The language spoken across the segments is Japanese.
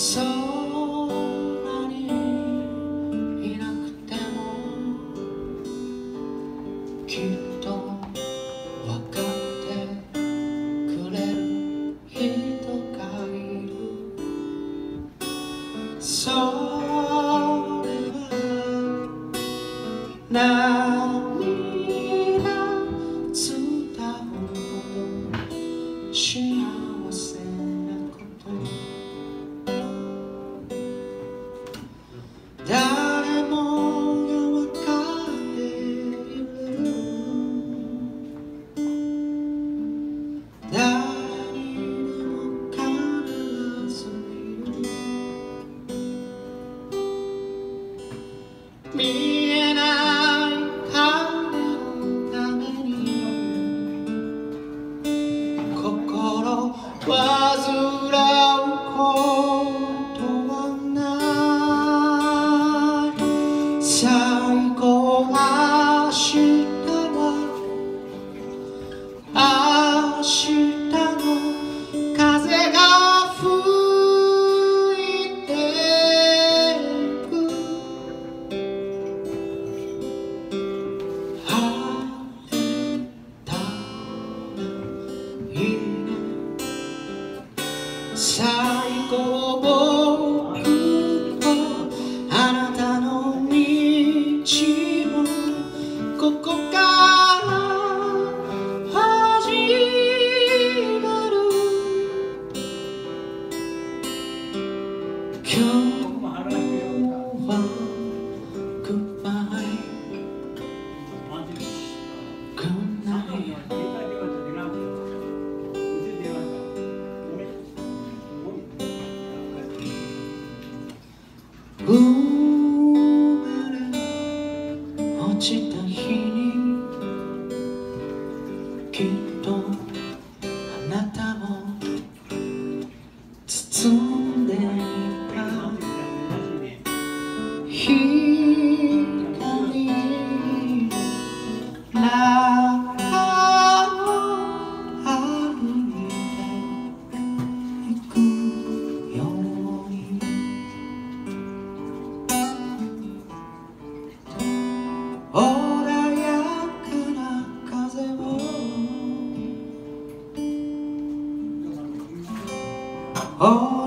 So me. time. ちた日にきっとあなたを包んでいた。Oh.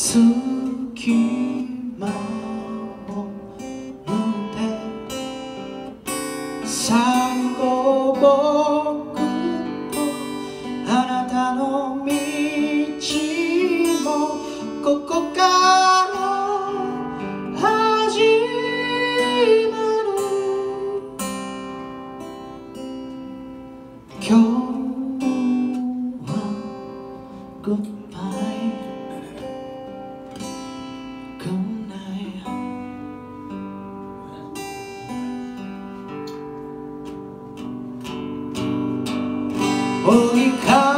隙間を縫って最後僕とあなたの道もここから始まる。今日 Oh, ikaw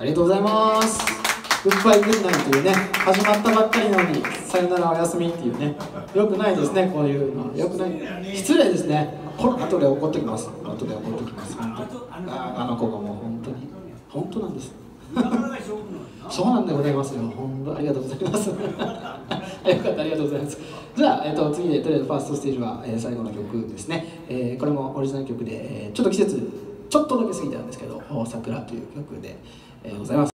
ありがとうございます。グッバイグッナイというね、始まったばっかりなのに、さよならおやすみっていうね、よくないですね、こういうのは。よくない。失礼ですね。これ、後で怒ってきます。後で怒ってきます。本当にああの子がもう本当に、本当なんです。そうなんでございますよ。本当ありがとうございます。よかった、ありがとうございます。じゃあ、えっと、次で、とりあえずファーストステージは、えー最後の曲ですね。えーこれもオリジナル曲で、えーちょっと季節、ちょっとだけ過ぎたんですけど、桜という曲で、えーございます。